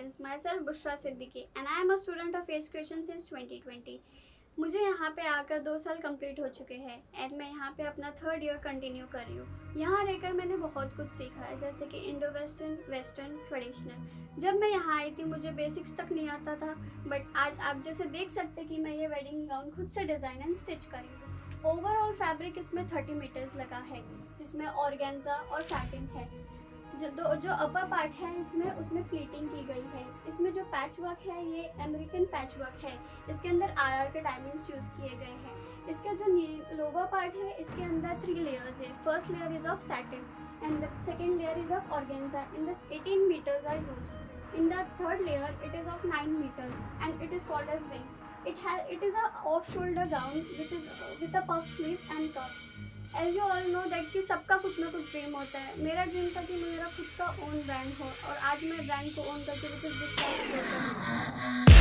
friends, myself Bushra Siddiqui and I am a student of ACE Creation since 2020. मुझे यहाँ पे आकर दो साल कंप्लीट हो चुके हैं एंड मैं यहाँ पे अपना थर्ड ईयर कंटिन्यू कर रही हूँ। यहाँ रहकर मैंने बहुत कुछ सीखा है जैसे कि इंडो वेस्टर्न वेस्टर्न ट्रेडिशनल जब मैं यहाँ आई थी मुझे बेसिक्स तक नहीं आता था बट आज आप जैसे देख सकते कि मैं ये वेडिंग गाउन खुद से डिज़ाइन एंड स्टिच करी हूँ। ओवरऑल फैब्रिक इसमें थर्टी मीटर्स लगा है जिसमें ऑर्गेन्जा और सैटिन है। जो, दो, जो अपर पार्ट है इसमें, उसमें प्लीटिंग की गई है। इसमें जो पैच वर्क है, ये अमेरिकन पैच वर्क है। इसके अंदर आर के डायमंड्स यूज़ किए गए हैं। इसका जो लोअर पार्ट है, इसके अंदर थ्री लेयर्स है। First layer is of satin and the second layer is of organza in this 18 metres are used in the third layer, it is of 9 meters and it is called as wings. It has it is a off shoulder gown, which is with the puff sleeves and cuffs as all know that कि सबका कुछ ना कुछ dream होता है। मेरा dream था कि मेरा खुद का ओन ब्रांड हो और आज मैं ब्रांड को ओन करके विच इज़